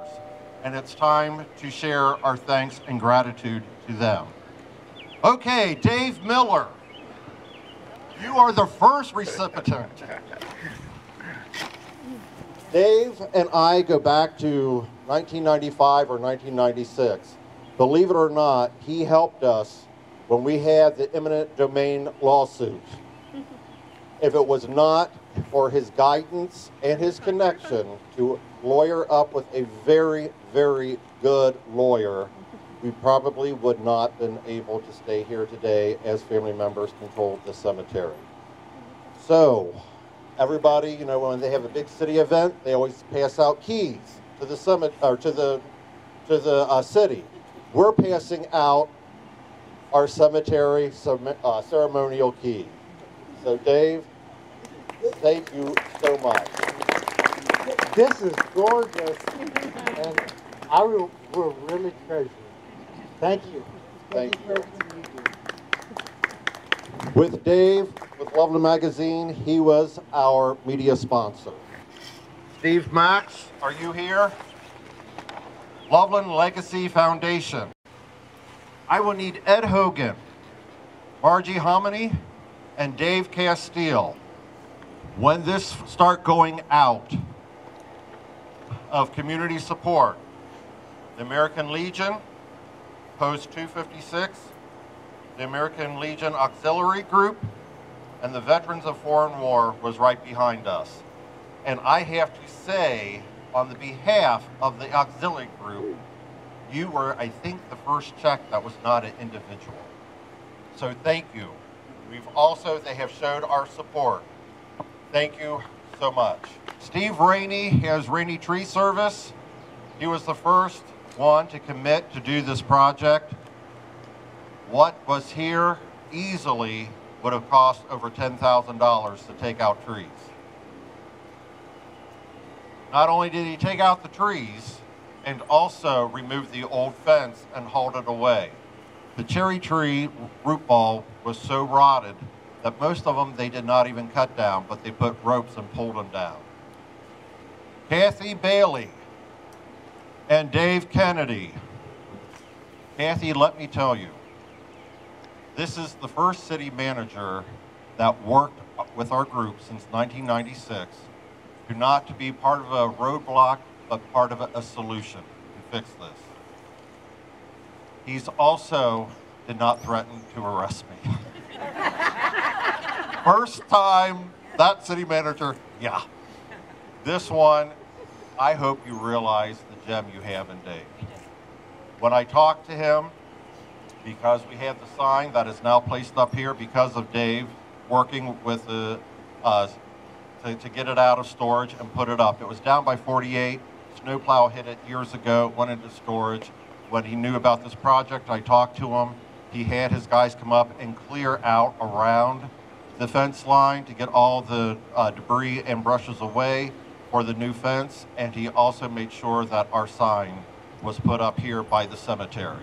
members, and it's time to share our thanks and gratitude to them. Okay, Dave Miller, you are the first recipient. Dave and I go back to 1995 or 1996. Believe it or not, he helped us when we had the eminent domain lawsuit. If it was not for his guidance and his connection to lawyer up with a very, very good lawyer, we probably would not have been able to stay here today as family members controlled the cemetery. So, everybody, you know, when they have a big city event, they always pass out keys to the summit or to the to the uh, city. We're passing out our cemetery uh, ceremonial key. So, Dave, thank you so much. This is gorgeous, and I will, will really treasure it. Thank you. Thank you. With Dave, with Loveland Magazine, he was our media sponsor. Steve Max, are you here? Loveland Legacy Foundation. I will need Ed Hogan, Margie Hominy, and Dave Castile. When this start going out of community support, the American Legion, Post 256, the American Legion Auxiliary Group, and the Veterans of Foreign War was right behind us. And I have to say, on the behalf of the auxiliary group, you were, I think, the first check that was not an individual. So thank you. We've also, they have showed our support. Thank you so much. Steve Rainey has Rainey Tree Service. He was the first one to commit to do this project. What was here easily would have cost over $10,000 to take out trees. Not only did he take out the trees and also remove the old fence and hauled it away. The cherry tree root ball was so rotted that most of them they did not even cut down, but they put ropes and pulled them down. Kathy Bailey and Dave Kennedy. Kathy, let me tell you, this is the first city manager that worked with our group since 1996 to not to be part of a roadblock, but part of a, a solution to fix this. He's also did not threaten to arrest me. First time that city manager, yeah. This one, I hope you realize the gem you have in Dave. When I talked to him, because we have the sign that is now placed up here because of Dave working with the, uh, to, to get it out of storage and put it up. It was down by 48. Snowplow hit it years ago, went into storage. When he knew about this project, I talked to him. He had his guys come up and clear out around the fence line to get all the uh, debris and brushes away for the new fence, and he also made sure that our sign was put up here by the cemetery.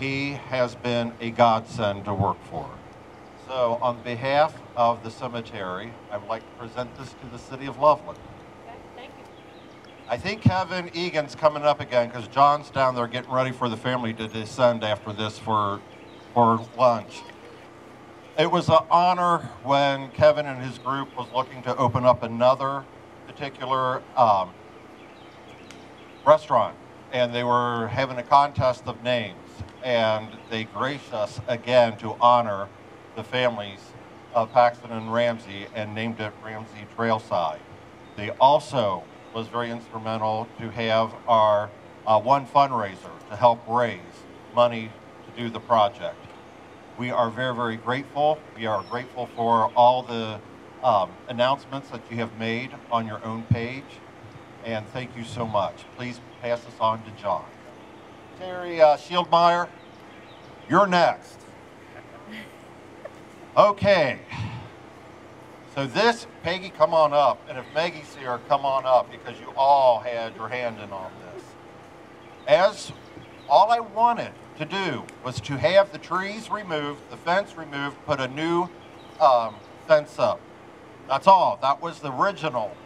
He has been a godsend to work for. So on behalf of the cemetery, I would like to present this to the city of Loveland. thank you. I think Kevin Egan's coming up again because John's down there getting ready for the family to descend after this for, for lunch. It was an honor when Kevin and his group was looking to open up another particular um, restaurant, and they were having a contest of names, and they graced us again to honor the families of Paxton and Ramsey and named it Ramsey Trailside. They also was very instrumental to have our uh, one fundraiser to help raise money to do the project. We are very, very grateful. We are grateful for all the um, announcements that you have made on your own page. And thank you so much. Please pass this on to John. Terry uh, Shieldmeyer, you're next. Okay. So this, Peggy, come on up. And if Maggie's here, come on up because you all had your hand in on this. As all I wanted to do was to have the trees removed, the fence removed, put a new um, fence up. That's all. That was the original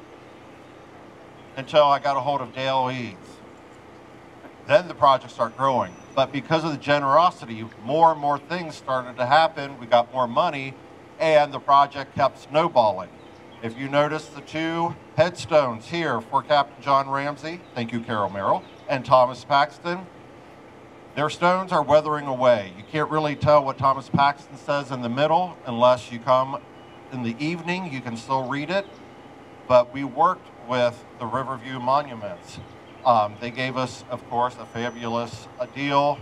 until I got a hold of Dale Eads. Then the project started growing. But because of the generosity, more and more things started to happen. We got more money, and the project kept snowballing. If you notice the two headstones here for Captain John Ramsey, thank you, Carol Merrill, and Thomas Paxton, their stones are weathering away. You can't really tell what Thomas Paxton says in the middle unless you come in the evening. You can still read it. But we worked with the Riverview Monuments. Um, they gave us, of course, a fabulous a deal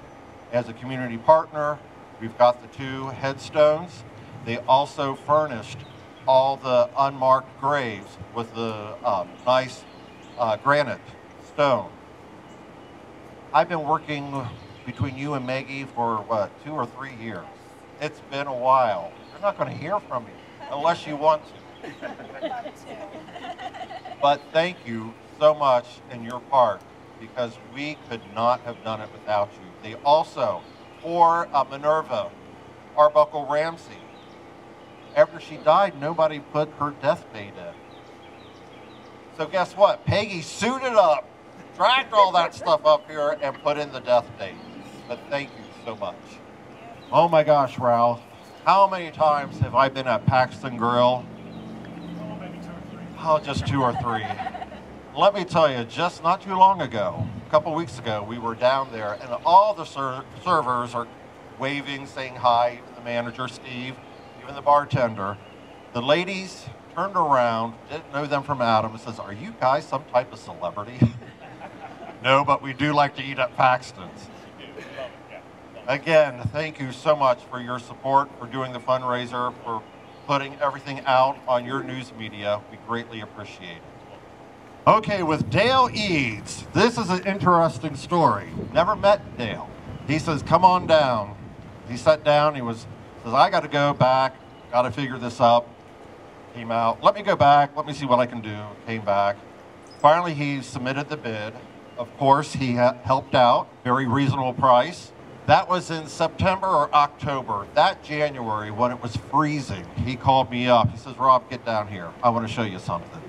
as a community partner. We've got the two headstones. They also furnished all the unmarked graves with the um, nice uh, granite stone. I've been working between you and Maggie for what, two or three years. It's been a while. You're not going to hear from me unless you want to. but thank you so much in your part because we could not have done it without you. They also, for uh, Minerva Arbuckle Ramsey, after she died, nobody put her death date in. So guess what? Peggy suited up, dragged all that stuff up here, and put in the death date. But thank you so much. Oh my gosh, Ralph. How many times have I been at Paxton Grill? Oh, maybe two or three oh just two or three. Let me tell you, just not too long ago, a couple weeks ago, we were down there, and all the ser servers are waving, saying hi, even the manager, Steve, even the bartender. The ladies turned around, didn't know them from Adam, and says, are you guys some type of celebrity? no, but we do like to eat at Paxton's. Again, thank you so much for your support, for doing the fundraiser, for putting everything out on your news media. We greatly appreciate it. Okay, with Dale Eads, this is an interesting story. Never met Dale. He says, come on down. He sat down, he was, says, I gotta go back, gotta figure this up. Came out, let me go back, let me see what I can do. Came back. Finally, he submitted the bid. Of course, he helped out, very reasonable price. That was in September or October. That January, when it was freezing, he called me up. He says, Rob, get down here. I want to show you something.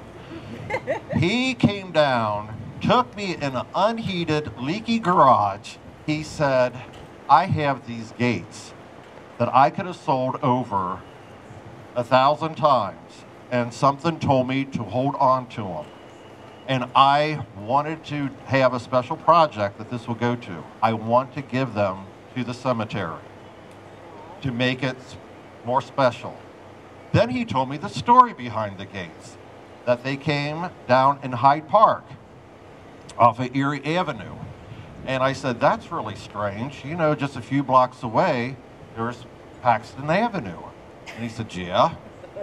he came down, took me in an unheated, leaky garage. He said, I have these gates that I could have sold over a thousand times, and something told me to hold on to them and I wanted to have a special project that this will go to. I want to give them to the cemetery to make it more special. Then he told me the story behind the gates, that they came down in Hyde Park off of Erie Avenue. And I said, that's really strange. You know, just a few blocks away, there's Paxton Avenue. And he said, yeah.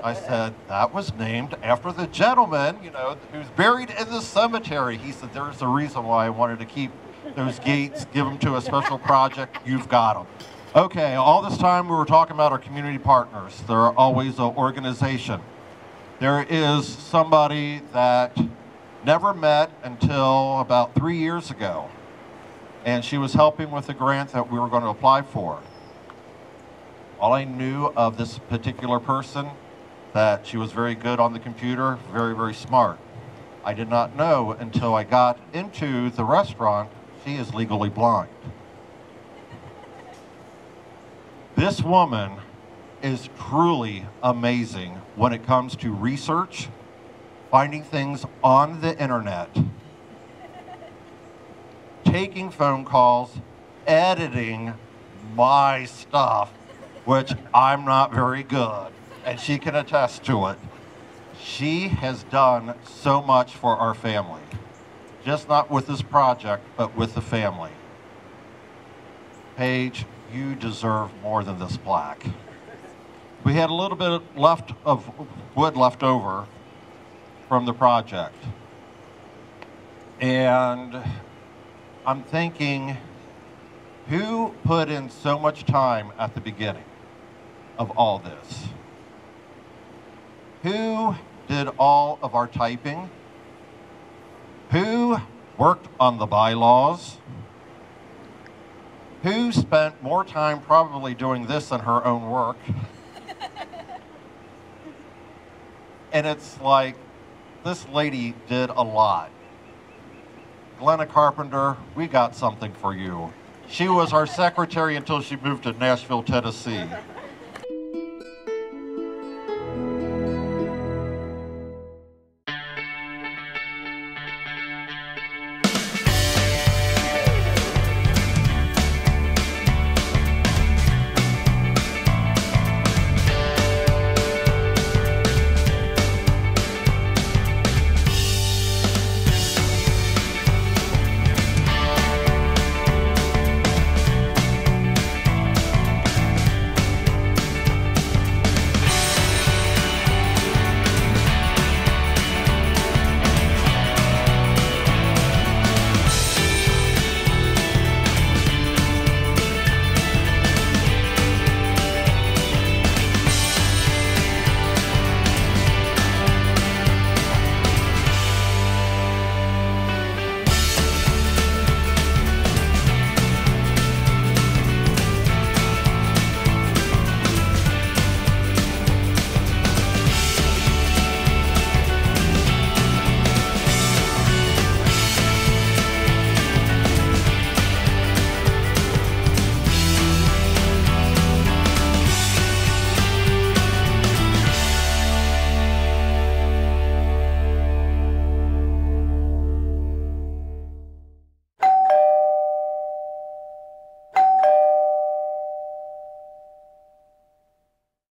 I said, that was named after the gentleman, you know, who's buried in the cemetery. He said, there's a reason why I wanted to keep those gates, give them to a special project. You've got them. Okay, all this time we were talking about our community partners. They're always an organization. There is somebody that never met until about three years ago. And she was helping with a grant that we were going to apply for. All I knew of this particular person that she was very good on the computer, very, very smart. I did not know until I got into the restaurant, she is legally blind. This woman is truly amazing when it comes to research, finding things on the internet, taking phone calls, editing my stuff, which I'm not very good and she can attest to it. She has done so much for our family, just not with this project, but with the family. Paige, you deserve more than this plaque. We had a little bit left of wood left over from the project. And I'm thinking, who put in so much time at the beginning of all this? Who did all of our typing? Who worked on the bylaws? Who spent more time probably doing this than her own work? and it's like, this lady did a lot. Glenna Carpenter, we got something for you. She was our secretary until she moved to Nashville, Tennessee.